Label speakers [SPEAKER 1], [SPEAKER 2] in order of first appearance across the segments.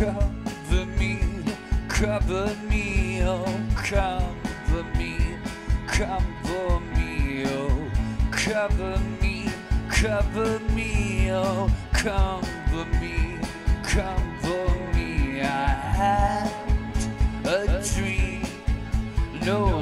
[SPEAKER 1] cover me, cover me, oh, cover me, cover me, oh, cover me, cover me, oh, cover me, cover me. I had a dream, no.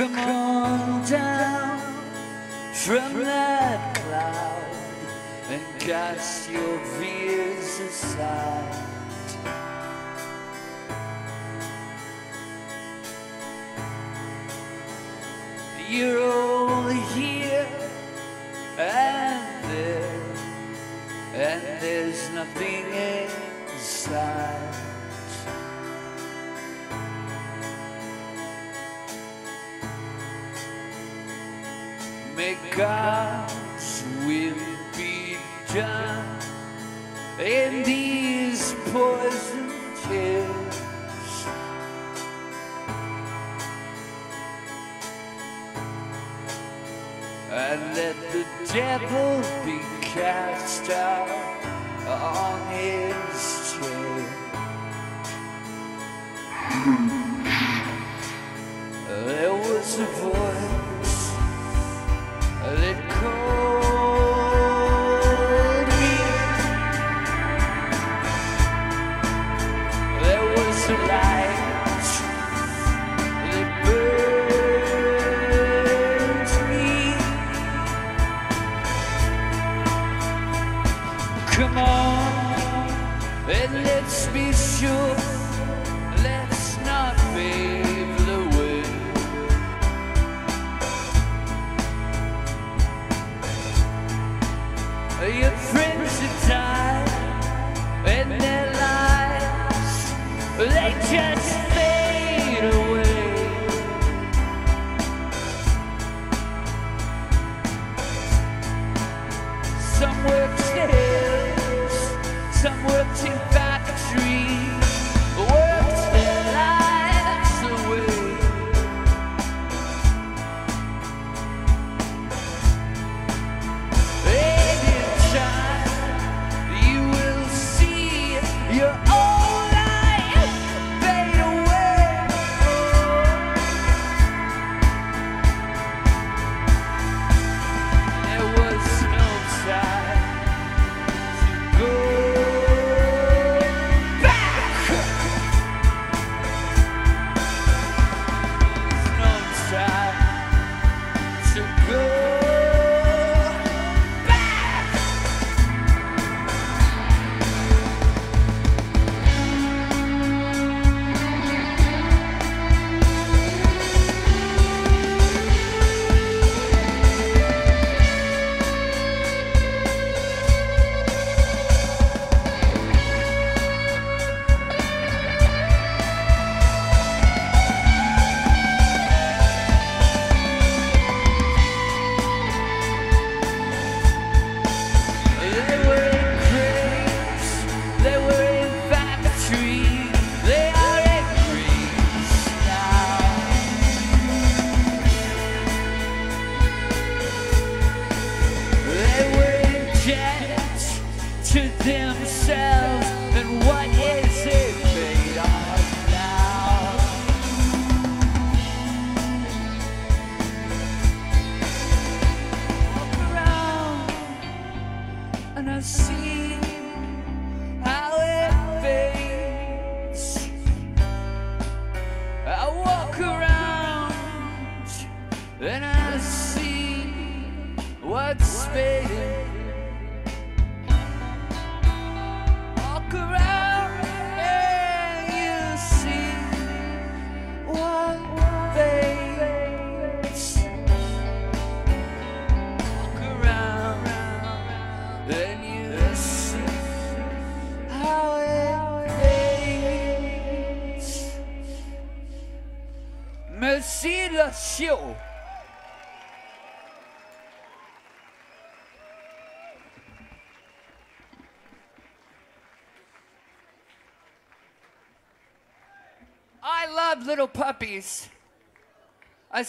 [SPEAKER 1] Come on down from that. devil be cast out on his tail. There was a voice. puppies. A,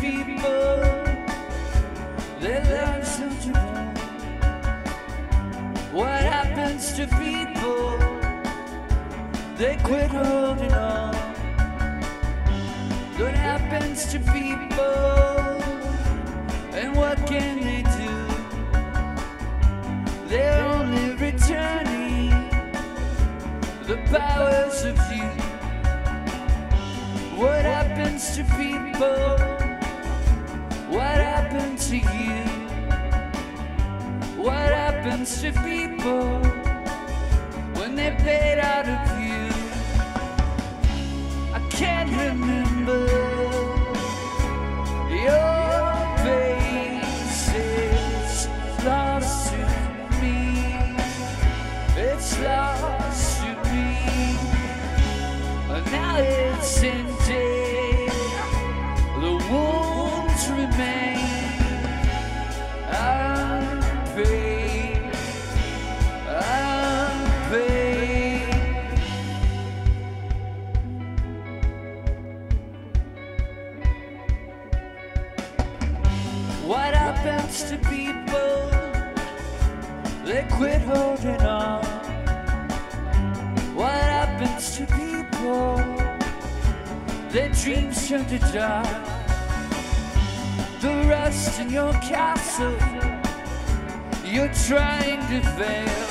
[SPEAKER 1] people their lives are to What happens to people? They quit holding on. What happens to people? And what can they do? They're only returning the powers of you. What happens to people? What happened to you? What happens to people when they fade out of view? I can't remember your face. It's lost to me. It's lost to me. Now to dust. The rust in your castle. You're trying to fail.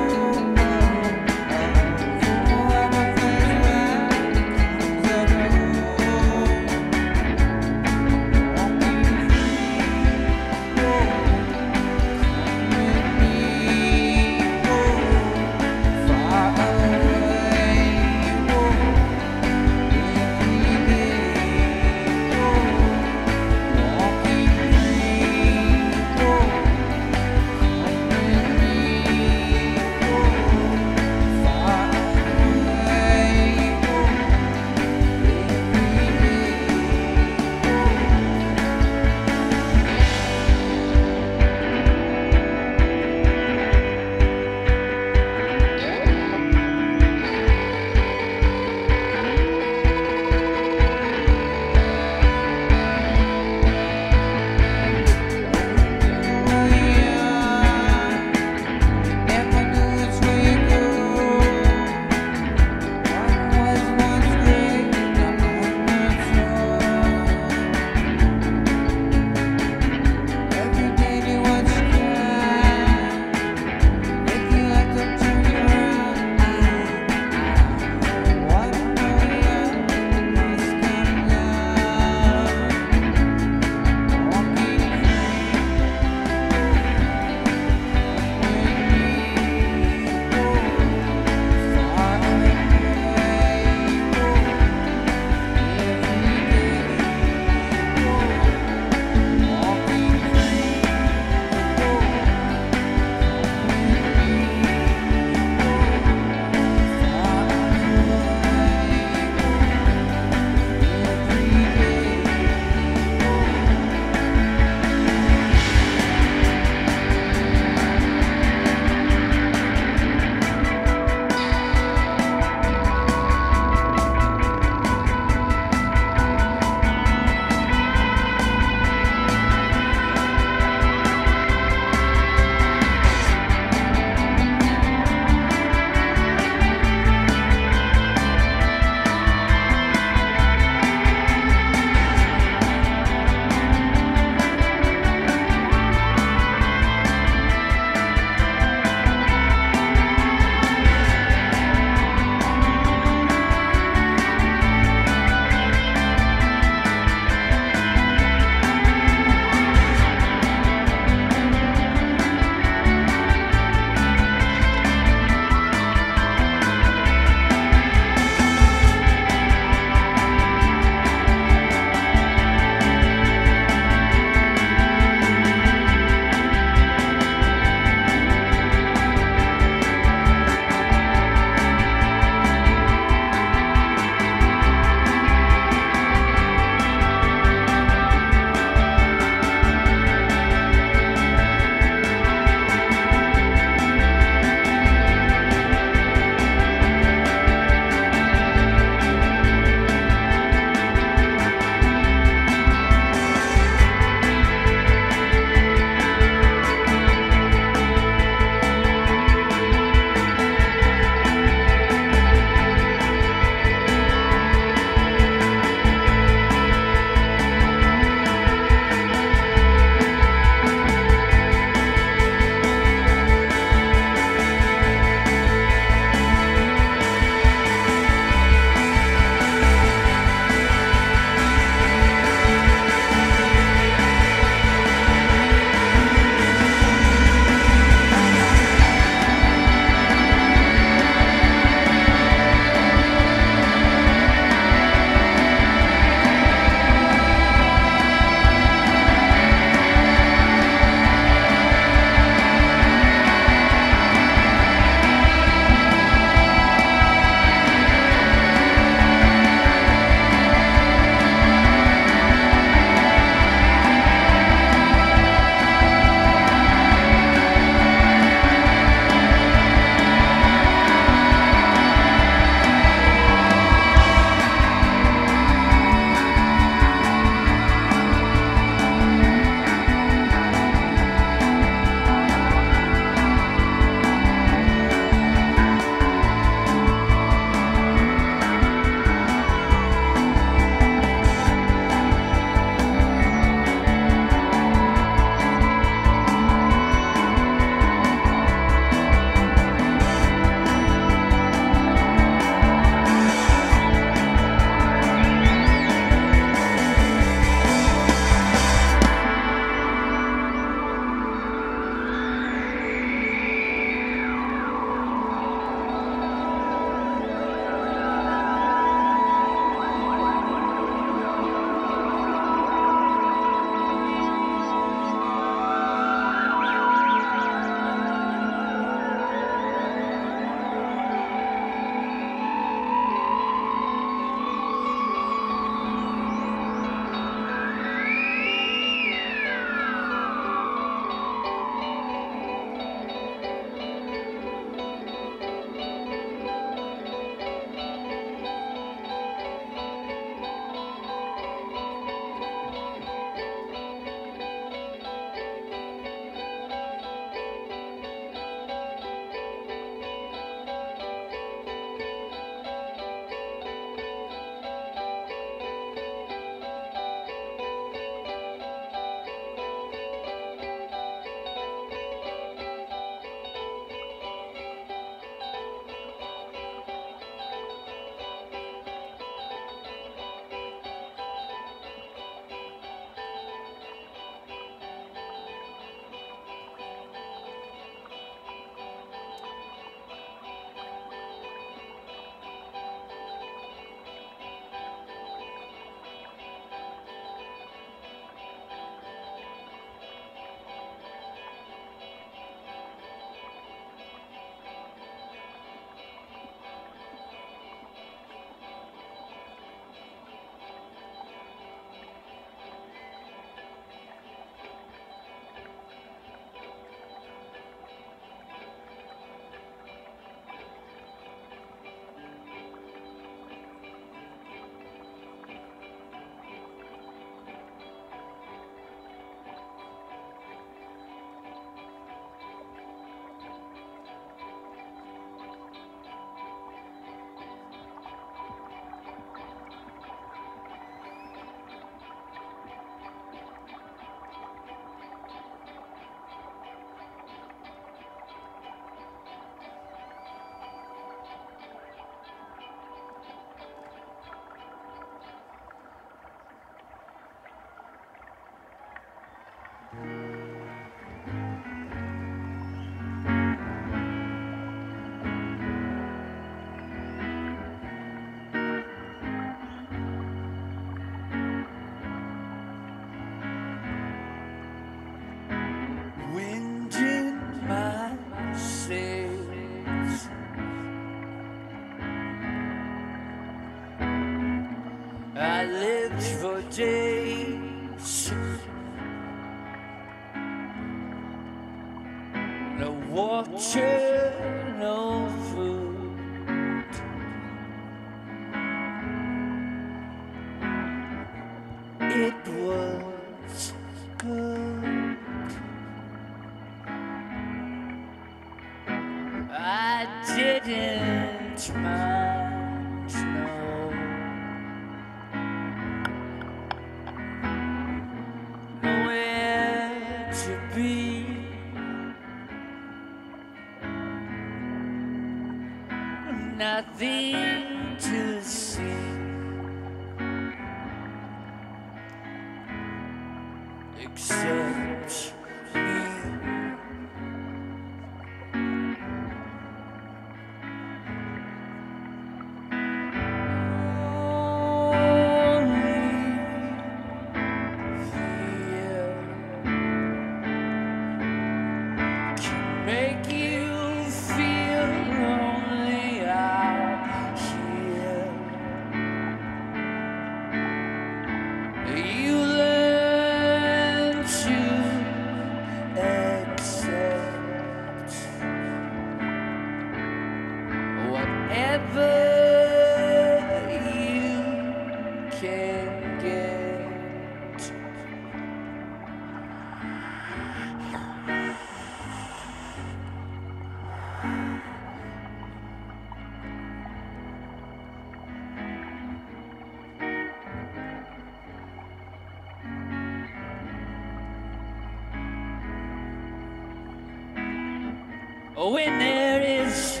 [SPEAKER 1] Oh, when there is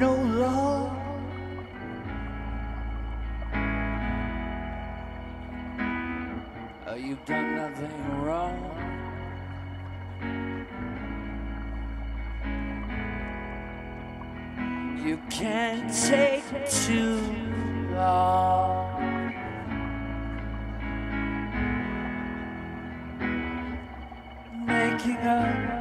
[SPEAKER 1] no law. Oh, you've done nothing wrong. You can't take too long. Making up.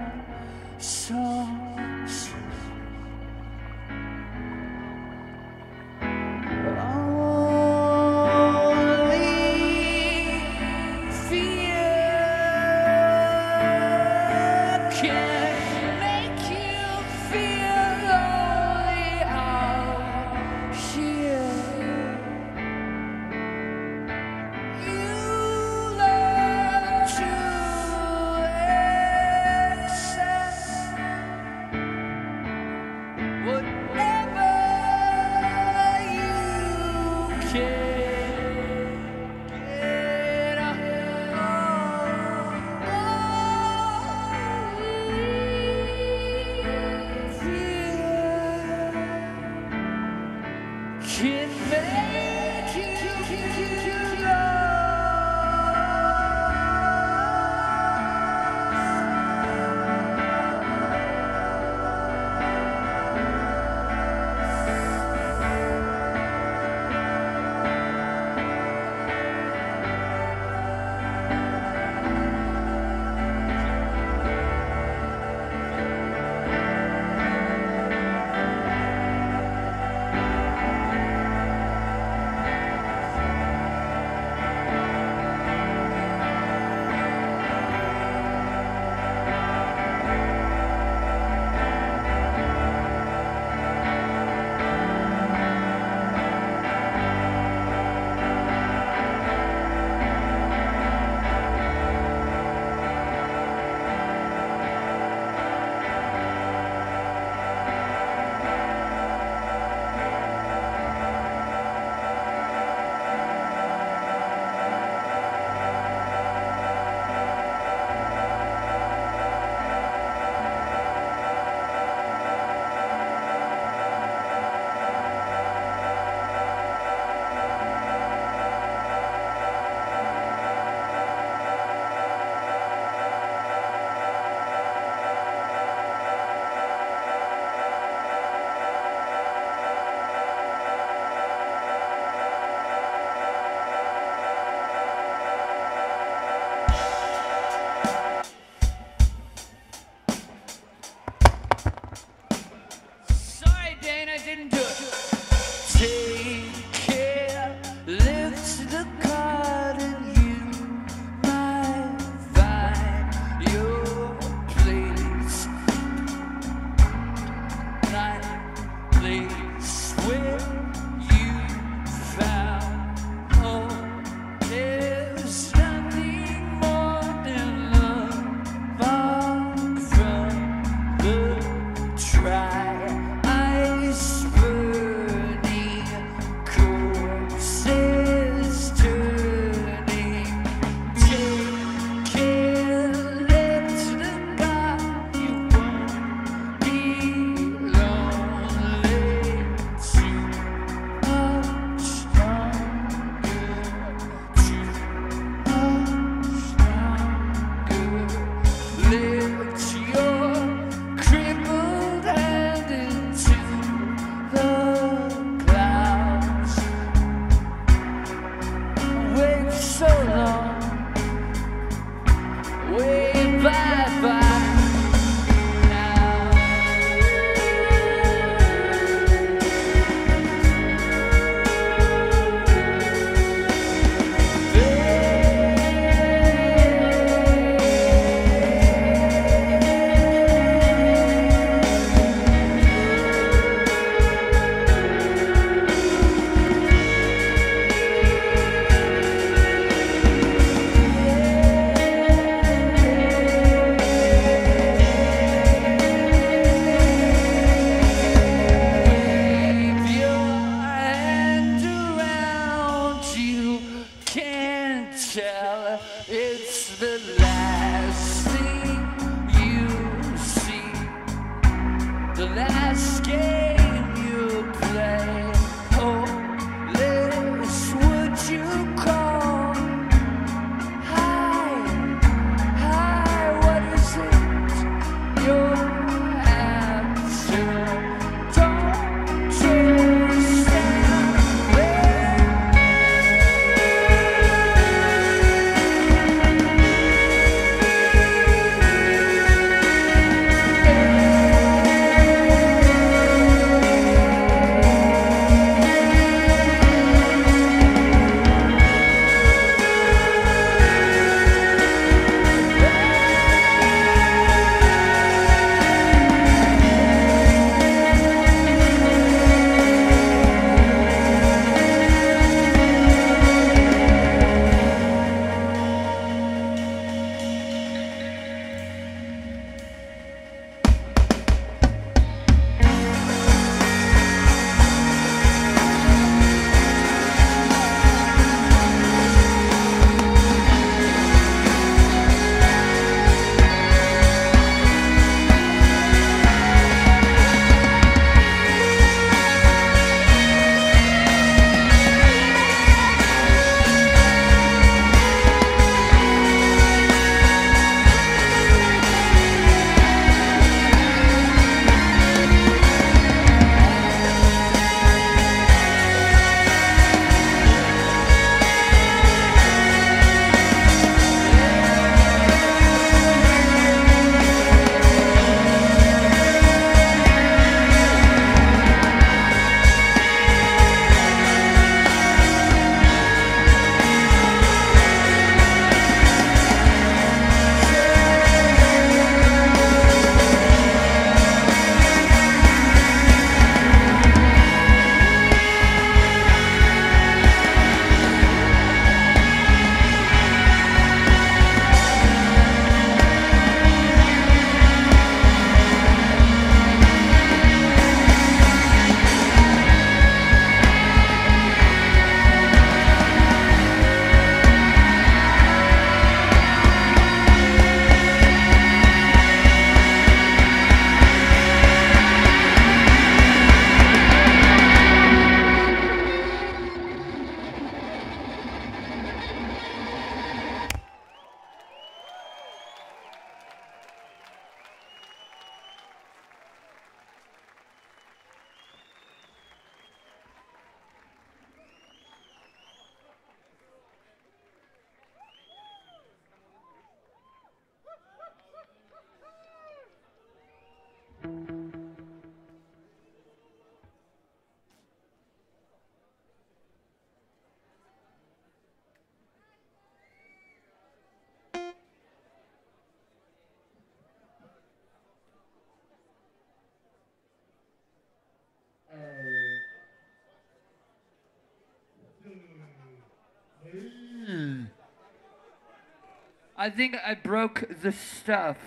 [SPEAKER 1] I think I broke the stuff.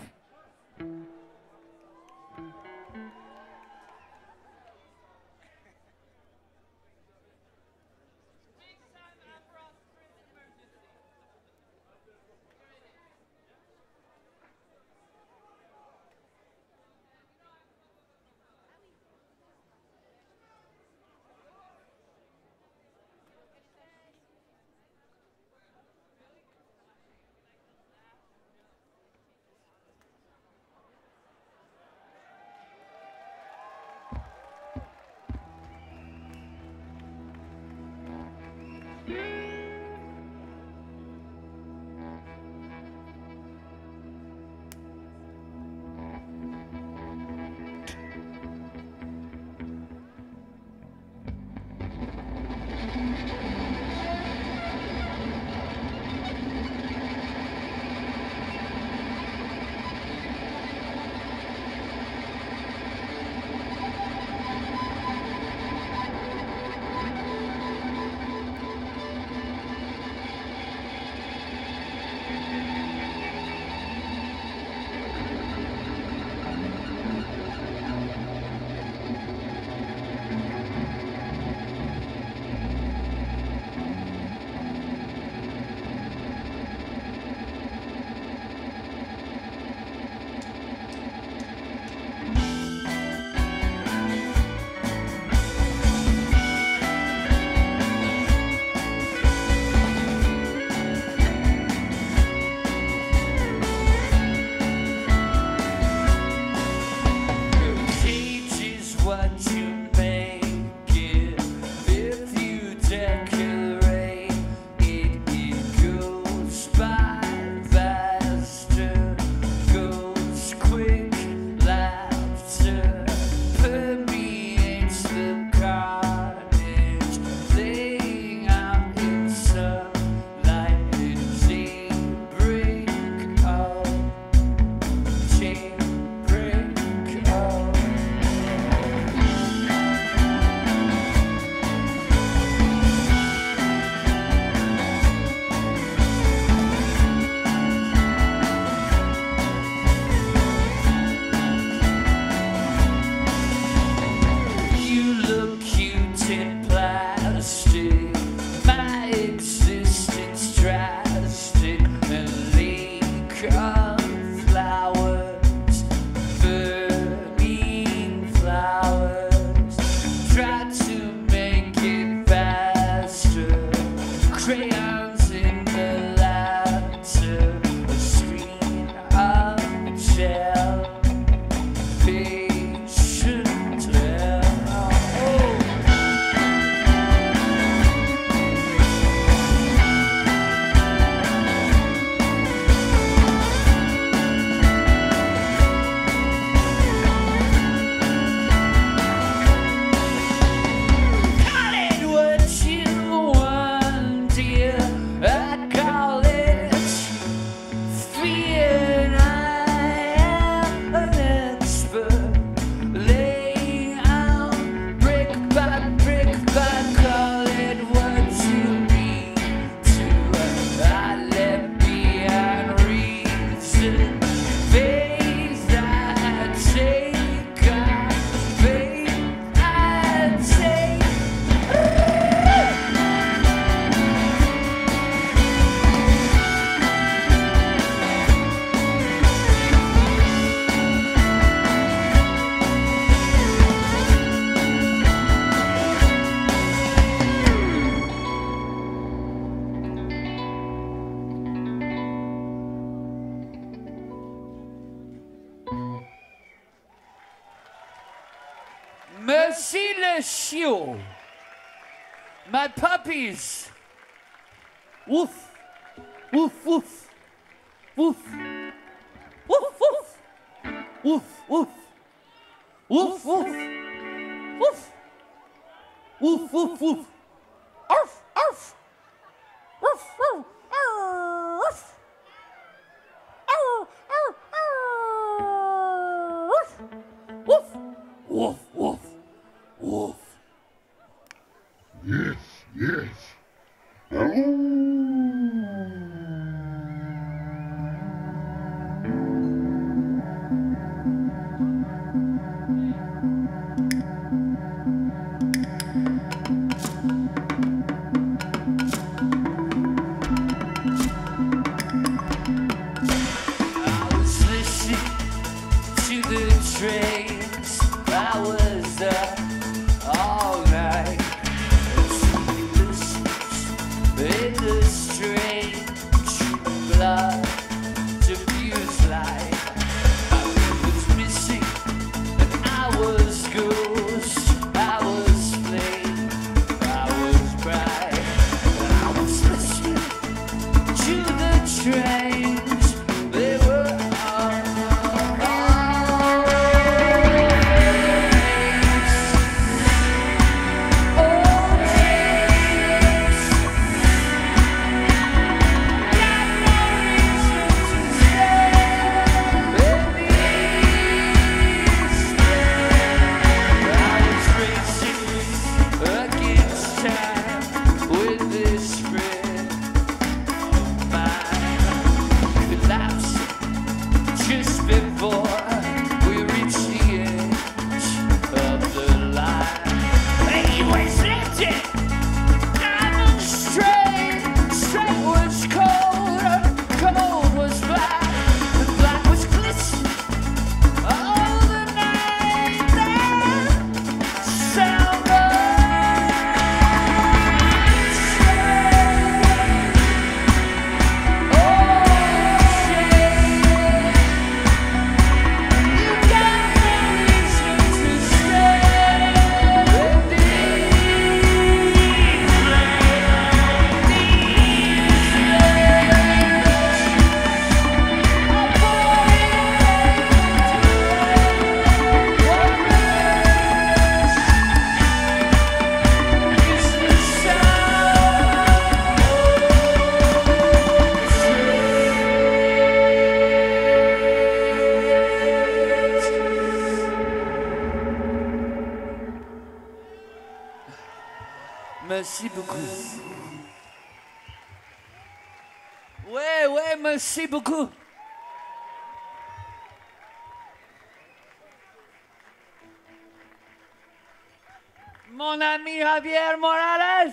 [SPEAKER 1] Uf! Uf, uf! Uf, uf! Uf, uf! Uf! Uf, uf, uf! Arf, arf! Merci beaucoup. Mon ami Javier Morales.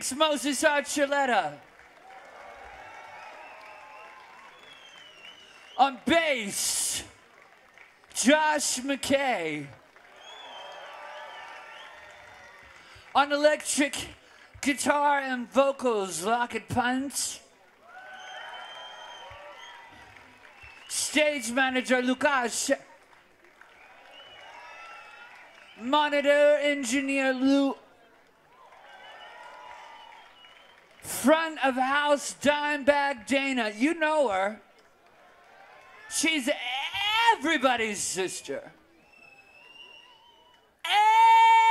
[SPEAKER 1] Thanks, Moses Archuleta. On bass, Josh McKay. On electric guitar and vocals, Lockett Pundt. Stage manager, Lucas. Monitor engineer, Lou Front of house Dimebag Dana. You know her. She's everybody's sister. Every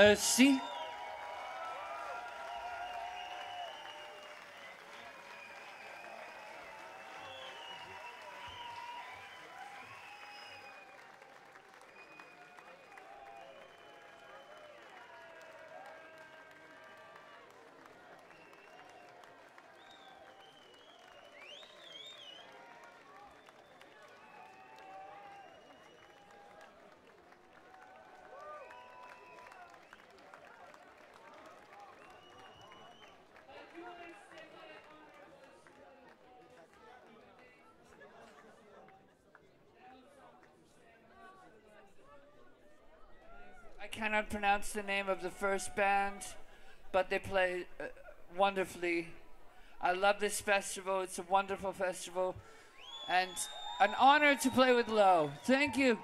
[SPEAKER 1] Euh, Merci. I cannot pronounce the name of the first band, but they play uh, wonderfully. I love this festival. It's a wonderful festival and an honor to play with Low. Thank you.